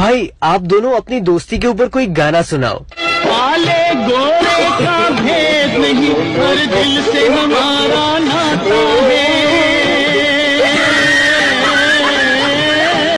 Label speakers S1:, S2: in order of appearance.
S1: भाई, आप दोनों अपनी दोस्ती के ऊपर कोई गाना सुनाओ।
S2: काले गोरे का भेद नहीं, हर दिल से हमारा